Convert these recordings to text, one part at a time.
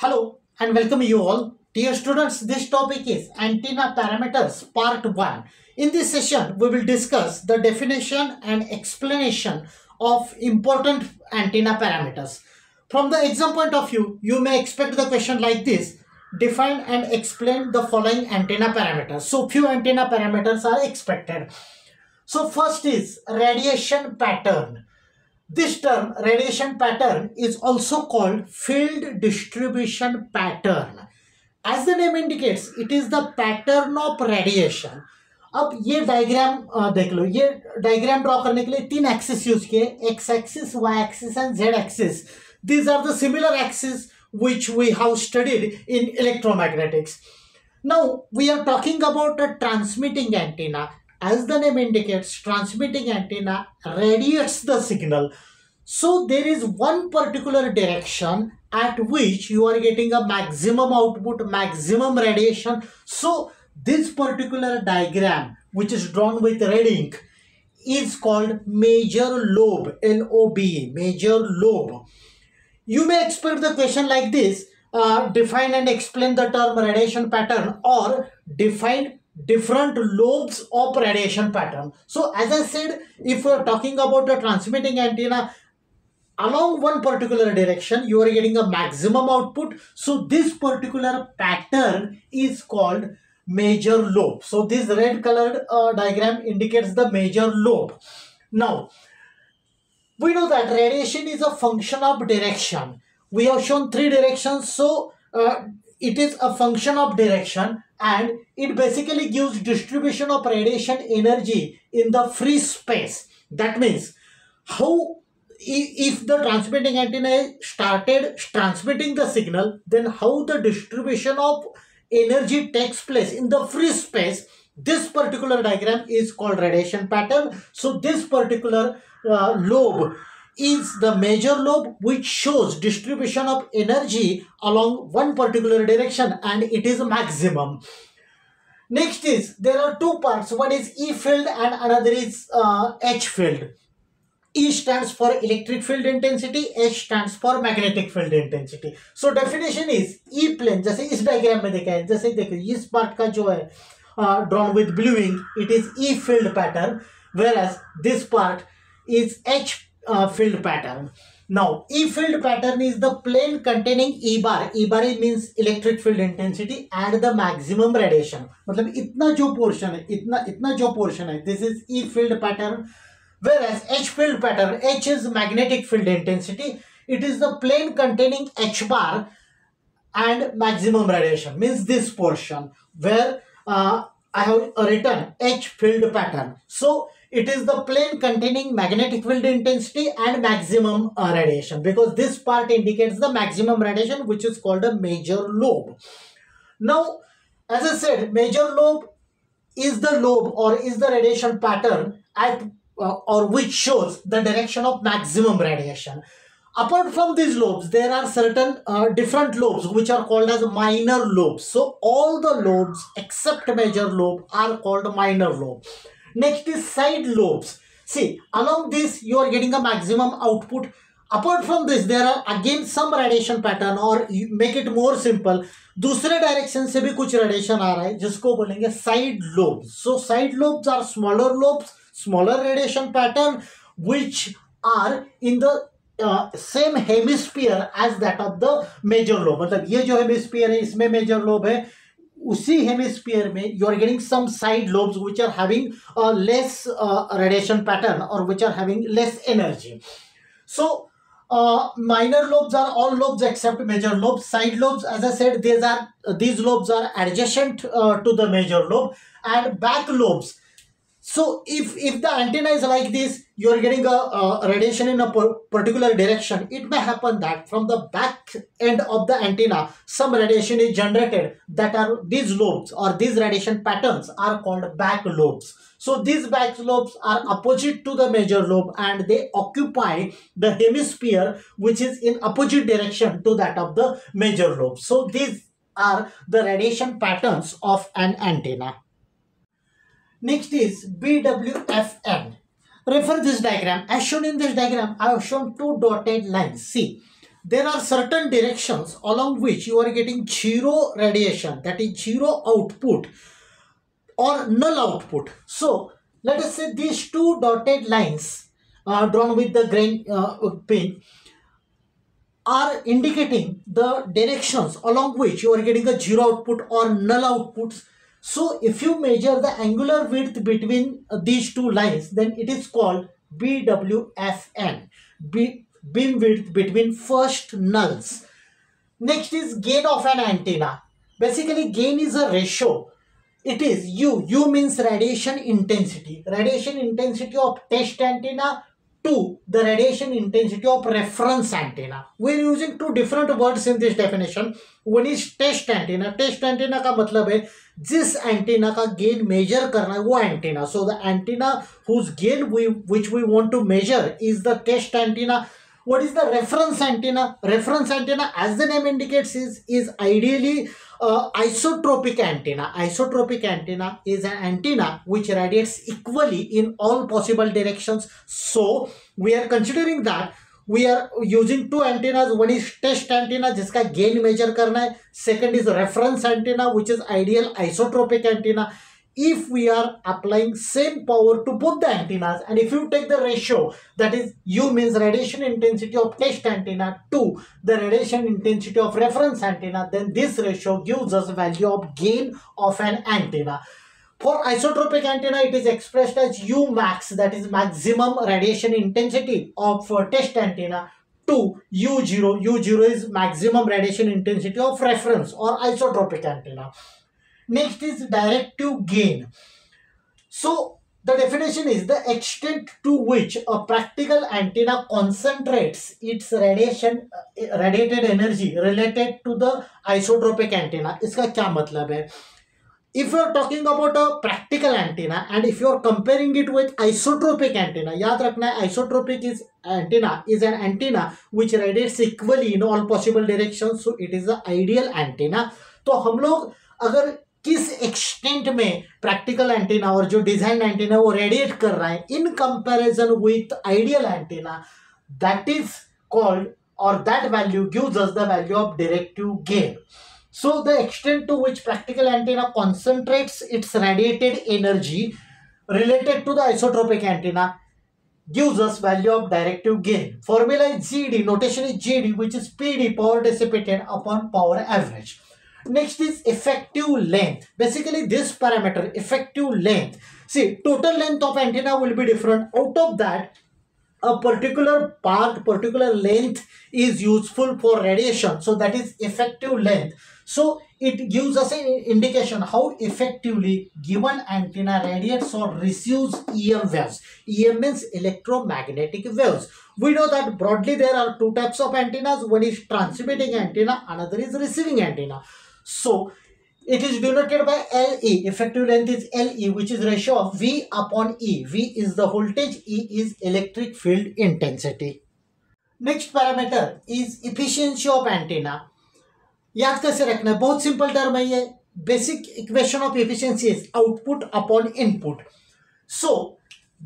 Hello and welcome you all. Dear students, this topic is antenna parameters part 1. In this session, we will discuss the definition and explanation of important antenna parameters. From the exam point of view, you may expect the question like this. Define and explain the following antenna parameters. So few antenna parameters are expected. So first is radiation pattern. this term, radiation pattern, is also called field distribution pattern. As the name indicates, it is the pattern of radiation. अब ये diagram देख लो, ये diagram draw करने के लिए तीन axis use किए X axis Y axis and Z axis these are the similar axis which we have studied in electromagnetics now we are talking about a transmitting antenna As the name indicates, transmitting antenna radiates the signal. So there is one particular direction at which you are getting a maximum output, maximum radiation. So this particular diagram which is drawn with red ink is called major lobe, L-O-B, major lobe. You may expect the question like this, uh, define and explain the term radiation pattern or define different lobes of radiation pattern. So as I said, if are talking about the transmitting antenna, along one particular direction, you are getting a maximum output. So this particular pattern is called major lobe. So this red colored uh, diagram indicates the major lobe. Now, we know that radiation is a function of direction. We have shown three directions. So uh, it is a function of direction and it basically gives distribution of radiation energy in the free space. That means how if the transmitting antenna started transmitting the signal, then how the distribution of energy takes place in the free space. This particular diagram is called radiation pattern. So this particular uh, lobe is the major lobe which shows distribution of energy along one particular direction and it is maximum. Next is there are two parts. One is E field and another is uh, H field. E stands for electric field intensity, H stands for magnetic field intensity. So definition is E plane जैसे इस diagram में देखा है जैसे देखो इस part का जो है drawn with blue ink it is E field pattern whereas this part is H uh, field pattern. Now, E field pattern is the plane containing E bar. E bar means electric field intensity and the maximum radiation. मतलब इतना जो portion है, इतना इतना जो portion है, this is E field pattern. Whereas H field pattern, H is magnetic field intensity. It is the plane containing H bar and maximum radiation. Means this portion where uh, I have written H field pattern. So it is the plane containing magnetic field intensity and maximum radiation because this part indicates the maximum radiation which is called a major lobe. Now, as I said, major lobe is the lobe or is the radiation pattern at uh, or which shows the direction of maximum radiation. Apart from these lobes, there are certain uh, different lobes which are called as minor lobes. So all the lobes except major lobe are called minor lobe. Next is side lobes. See, along this you are getting a maximum output. Apart from this, there are again some radiation pattern or make it more simple. दूसरे direction से भी कुछ radiation आ रहा है जिसको बोलेंगे side lobes so side lobes are smaller lobes smaller radiation pattern which are in the same hemisphere as that of the major lobe मतलब ये जो हेमिस्फीयर है इसमें मेजर लोब है usi hemisphere you are getting some side lobes which are having a less uh, radiation pattern or which are having less energy. So uh, minor lobes are all lobes except major lobes. Side lobes as i said these are these lobes are adjacent uh, to the major lobe. And back lobes so if if the antenna is like this you are getting a, a radiation in a particular direction it may happen that from the back end of the antenna some radiation is generated that are these lobes or these radiation patterns are called back lobes. So these back lobes are opposite to the major lobe and they occupy the hemisphere which is in opposite direction to that of the major lobe. So these are the radiation patterns of an antenna Next is BWFN. Refer this diagram. As shown in this diagram, I have shown two dotted lines. See, there are certain directions along which you are getting zero radiation, that is zero output or null output. So let us say these two dotted lines uh, drawn with the green uh, pin are indicating the directions along which you are getting a zero output or null outputs. So if you measure the angular width between uh, these two lines, then it is called BWFN, beam width between first nulls. Next is gain of an antenna. Basically gain is a ratio. It is U. U means radiation intensity. Radiation intensity of test antenna to the radiation intensity of reference antenna. We are using two different words in this definition. One is test antenna. Test antenna का मतलब है जिस antenna का gain major करना है वो antenna so the antenna whose gain we which we want to major is the test antenna what is the reference antenna reference antenna as the name indicates is is ideally uh, isotropic antenna. Isotropic antenna is an antenna which radiates equally in all possible directions. So we are considering that we are using two antennas. One is test antenna jiska gain measure hai. Second is reference antenna which is ideal isotropic antenna if we are applying same power to both the antennas and if you take the ratio that is U means radiation intensity of test antenna to the radiation intensity of reference antenna then this ratio gives us value of gain of an antenna. For isotropic antenna it is expressed as U max that is maximum radiation intensity of uh, test antenna to U0. U0 is maximum radiation intensity of reference or isotropic antenna. Next is directive gain. So the definition is the extent to which a practical antenna concentrates its radiation uh, radiated energy related to the isotropic antenna. इसका क्या मतलब है? If you are talking about a practical antenna and if you are comparing it with isotropic antenna, याद रखना है isotropic is antenna is an antenna which radiates equally in all possible directions, so it is the ideal antenna. तो हम लोग अगर किस extent में practical antenna और जो डिज़ाइन एंटीना वो रेडिएट कर रहा है in comparison with ideal antenna that is called और that value give us the value of directive gain so the extent to which practical antenna concentrate its radiated energy related to the isotropic antenna gives us value of directive gain. Formula is GD, notation is GD, which is PD, power dissipated upon power average. Next is effective length. Basically this parameter effective length. See total length of antenna will be different. Out of that a particular part, particular length is useful for radiation. So that is effective length. So it gives us an indication how effectively given antenna radiates or receives EM waves. EM means electromagnetic waves. We know that broadly there are two types of antennas. One is transmitting antenna, another is receiving antenna. So it is denoted by LE. Effective length is LE which is ratio of V upon E. V is the voltage, E is electric field intensity. Next parameter is efficiency of antenna. याद कैसे रखना है बहुत simple term है ये basic equation of efficiency is output upon input so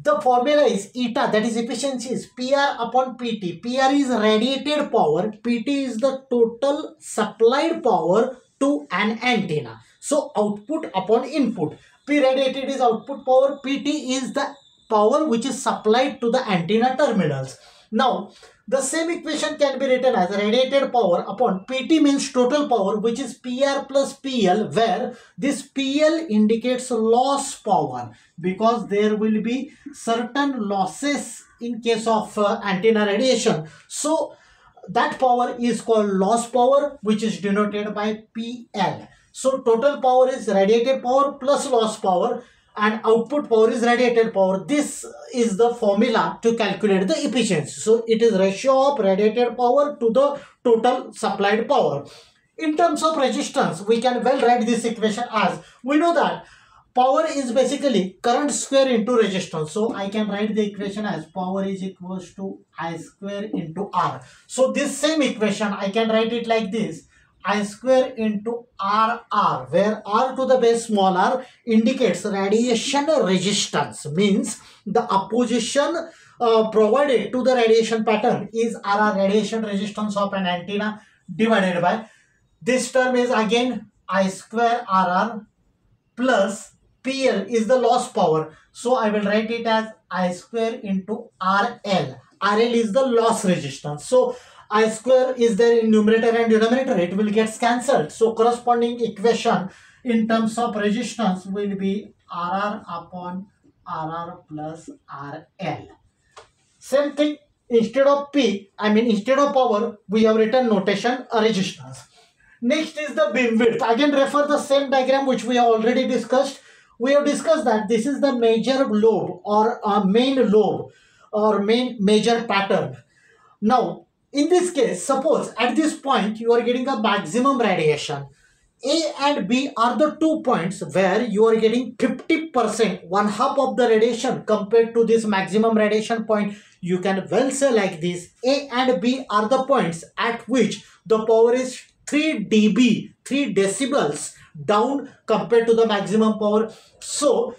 the formula is eta that is efficiency is pr upon pt pr is radiated power pt is the total supplied power to an antenna. So output upon input. P radiated is output power. PT is the power which is supplied to the antenna terminals. Now, the same equation can be written as radiated power upon PT means total power which is PR plus PL where this PL indicates loss power because there will be certain losses in case of uh, antenna radiation. So, that power is called loss power which is denoted by PL. So total power is radiated power plus loss power and output power is radiated power. This is the formula to calculate the efficiency. So it is ratio of radiated power to the total supplied power. In terms of resistance, we can well write this equation as we know that power is basically current square into resistance so i can write the equation as power is equals to i square into r. So this same equation i can write it like this. I square into r r where R to the base small r indicates radiation resistance. Means the opposition uh, provided to the radiation pattern is RR radiation resistance of an antenna divided by this term is again I square r r plus PL is the loss power. So I will write it as I square into RL. RL is the loss resistance. So I square is there in numerator and denominator. It will get cancelled. So corresponding equation in terms of resistance will be RR upon RR plus RL. Same thing instead of P, I mean instead of power, we have written notation resistance. Next is the beam width. Again refer the same diagram which we have already discussed. We have discussed that this is the major lobe or a main lobe or main major pattern. Now in this case, suppose at this point you are getting a maximum radiation. A and B are the two points where you are getting 50%, one half of the radiation compared to this maximum radiation point. You can well say like this, A and B are the points at which the power is 3 dB, 3 decibels down compared to the maximum power. So,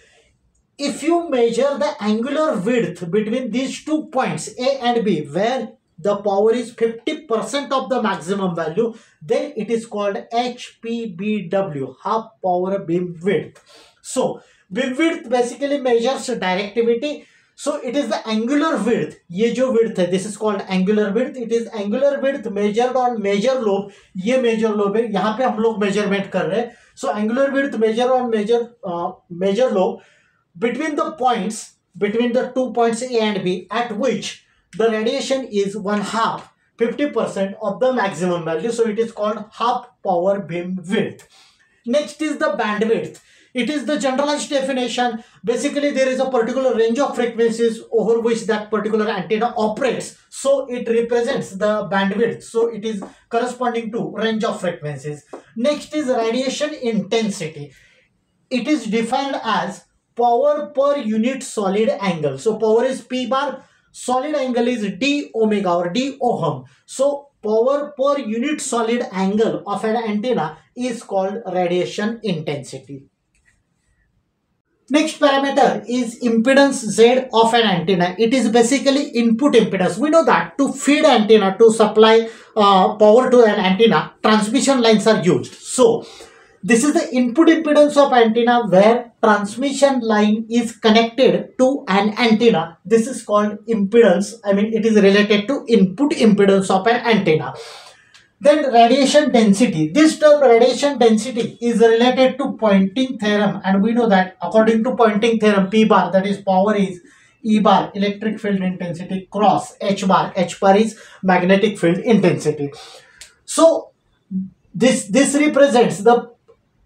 if you measure the angular width between these two points A and B where the power is 50% of the maximum value then it is called HPBW half power beam width. So beam width basically measures directivity so it is the angular width ये जो width है this is called angular width it is angular width measure on major lobe ये major lobe है. यहाँ पे हम लोग measurement कर रहे हैं. So angular width measure on major major lobe between the points between the two points A and B at which the radiation is one half fifty percent of the maximum value so it is called half power beam width next is the bandwidth it is the generalized definition. Basically, there is a particular range of frequencies over which that particular antenna operates. So, it represents the bandwidth. So, it is corresponding to range of frequencies. Next is radiation intensity. It is defined as power per unit solid angle. So, power is P bar. Solid angle is D omega or D ohm. So, power per unit solid angle of an antenna is called radiation intensity. Next parameter is impedance Z of an antenna. It is basically input impedance. We know that to feed antenna, to supply uh, power to an antenna, transmission lines are used. So, this is the input impedance of antenna where transmission line is connected to an antenna. This is called impedance. I mean, it is related to input impedance of an antenna. Then radiation density. This term radiation density is related to Poynting theorem and we know that according to Poynting theorem P bar that is power is E bar electric field intensity cross H bar. H bar is magnetic field intensity. So this, this represents the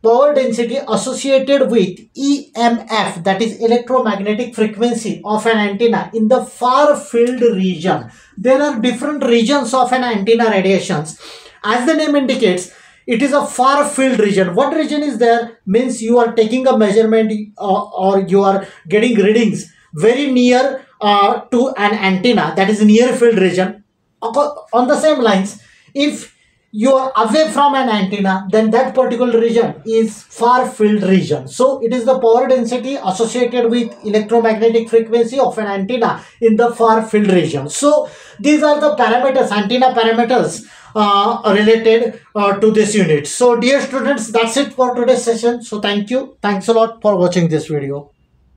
power density associated with EMF that is electromagnetic frequency of an antenna in the far field region. There are different regions of an antenna radiations as the name indicates it is a far field region. What region is there? Means you are taking a measurement uh, or you are getting readings very near uh, to an antenna that is near field region. On the same lines if you are away from an antenna then that particular region is far field region so it is the power density associated with electromagnetic frequency of an antenna in the far field region so these are the parameters antenna parameters uh, related uh, to this unit. So dear students, that's it for today's session. So thank you. Thanks a lot for watching this video.